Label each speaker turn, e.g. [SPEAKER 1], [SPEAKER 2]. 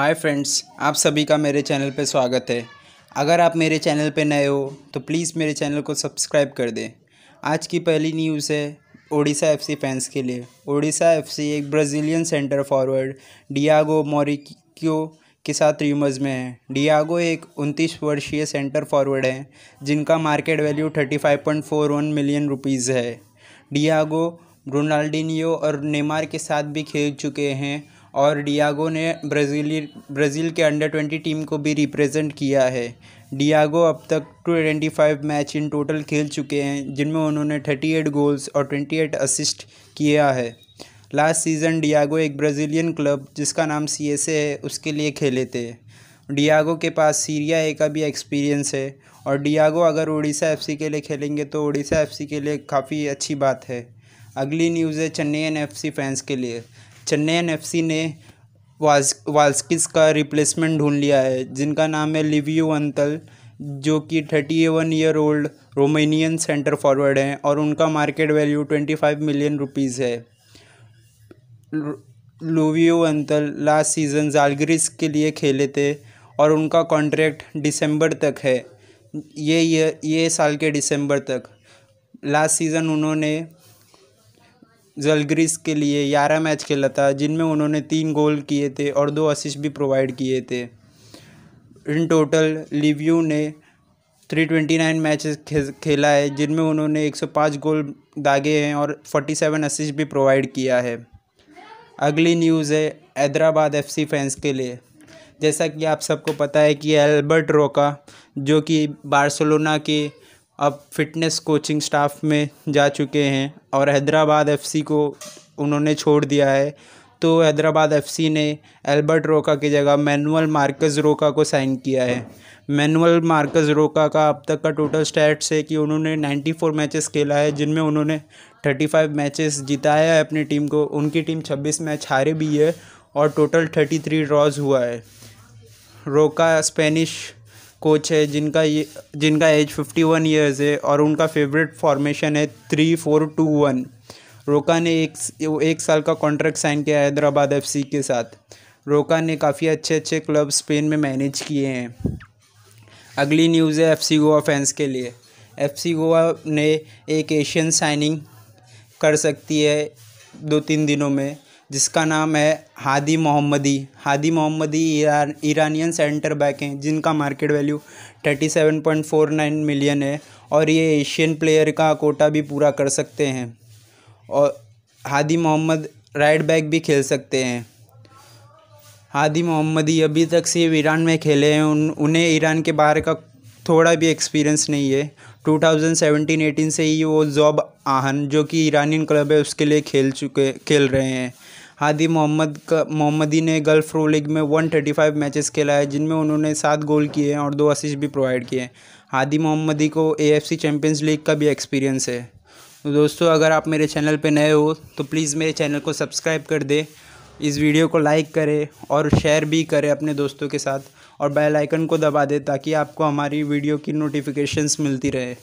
[SPEAKER 1] Hi friends, आप सभी का मेरे चैनल पर स्वागत है। अगर आप मेरे चैनल पर नए हो तो प्लीज़ मेरे चैनल को सब्सक्राइब कर दें। आज की पहली न्यूज़ है ओडिशा एफसी फैंस के लिए। ओडिशा एफसी एक Brazilian centre forward Diego Mauricio के साथ र्यूमर्स में है। डियागो एक उनतीस वर्षीय सेंटर फॉरवर्ड हैं, जिनका market value thirty five point four one million rupees है। डियागो, रोनाल्डिनियो और नेमार के साथ भी खेल चुके हैं और डियागो ने ब्राज़ीली, ब्राज़ील के अंडर ट्वेंटी टीम को भी रिप्रेजेंट किया है। डियागो अब तक two twenty five match in total खेल चुके हैं, जिनमें उन्होंने थर्टी एट गोल्स और ट्वेंटी एट असिस्ट किया है। लास्ट सीज़न डियागो एक ब्राज़ीलियन क्लब जिसका नाम सी एस ए है, उसके लिए खेले थे। डियागो के पास सीरिया ए का भी एक्सपीरियंस है और डियागो अगर उड़ीसा एफसी के लिए खेलेंगे तो उड़ीसा एफसी के लिए काफ़ी अच्छी बात है। अगली न्यूज़ है Chennai N F C fans के लिए। चेन्नई एफ़ ने वाज वास्किस का रिप्लेसमेंट ढूंढ लिया है, जिनका नाम है लिवियो अंतल, जो कि thirty one year old Romanian centre forward हैं और उनका market value twenty five million rupees है Liviu Antal last season Zalgiris के लिए खेले थे और उनका कॉन्ट्रैक्ट दिसंबर तक है। ये ये ये साल के दिसंबर तक। लास्ट सीज़न उन्होंने जलग्रिस के लिए ग्यारह मैच खेला था, जिनमें उन्होंने तीन गोल किए थे और दो असिस्ट भी प्रोवाइड किए थे। इन टोटल लिव्यू ने थ्री ट्वेंटी नाइन मैचेस खेला है, जिनमें उन्होंने एक सौ पाँच गोल दागे हैं और फोर्टी सेवन असिस्ट भी प्रोवाइड किया है। अगली न्यूज़ है हैदराबाद एफसी फैंस के लिए। जैसा कि आप सबको पता है कि एल्बर्ट रोका जो कि बार्सिलोना के अब फिटनेस कोचिंग स्टाफ में जा चुके हैं और हैदराबाद एफसी को उन्होंने छोड़ दिया है। तो हैदराबाद एफसी ने एल्बर्ट रोका की जगह मैनुअल मार्कस रोका को साइन किया है। मैनुअल मार्कस रोका का अब तक का टोटल स्टैट्स है कि उन्होंने 94 मैचेस खेला है, जिनमें उन्होंने 35 मैचेस जिताया है अपनी टीम को। उनकी टीम 26 मैच हारे भी है और टोटल 33 ड्रॉज हुआ है। रोका स्पेनिश कोच है, जिनका ये, जिनका एज फिफ्टी वन ईयर्स है और उनका फेवरेट फॉर्मेशन है three four two one Roca ने एक एक साल का कॉन्ट्रैक्ट साइन किया हैदराबाद एफसी के साथ। रोका ने काफ़ी अच्छे अच्छे क्लब स्पेन में मैनेज किए हैं। अगली न्यूज़ है एफसी गोवा फैंस के लिए। एफसी गोवा ने एक एशियन साइनिंग कर सकती है दो तीन दिनों में। जिसका नाम है Hadi Mohammadi. Hadi Mohammadi Iran, Iranian centre back हैं, जिनका market value thirty seven point four nine million है और ये एशियन प्लेयर का कोटा भी पूरा कर सकते हैं और हादी मोहम्मद राइट बैक भी खेल सकते हैं। हादी मोहम्मदी अभी तक सिर्फ़ ईरान में खेले हैं, उन, उन्हें ईरान के बाहर का थोड़ा भी एक्सपीरियंस नहीं है। 2017-18 से ही वो जॉब आहन, जो कि ईरानियन क्लब है, उसके लिए खेल चुके, खेल रहे हैं। हादी मोहम्मद का, मोहम्मदी ने गल्फ प्रो लीग में 135 मैचेस खेला है, जिनमें उन्होंने सात गोल किए हैं और दो असिस्ट भी प्रोवाइड किए हैं। हादी मोहम्मदी को ए एएफसी चैम्पियंस लीग का भी एक्सपीरियंस है। तो दोस्तों, अगर आप मेरे चैनल पर नए हो तो प्लीज़ मेरे चैनल को सब्सक्राइब कर दें। इस वीडियो को लाइक करें और शेयर भी करें अपने दोस्तों के साथ और बेल आइकन को दबा दें ताकि आपको हमारी वीडियो की नोटिफिकेशंस मिलती रहे।